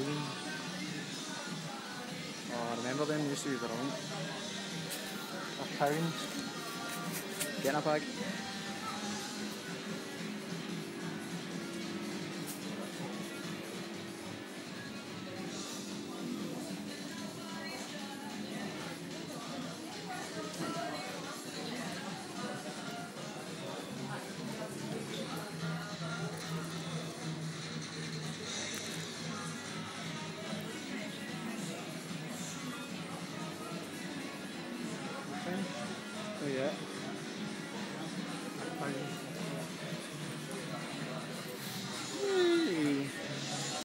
Oh, I remember them, used to be their own. A pound. Getting a bag. Oh, yeah.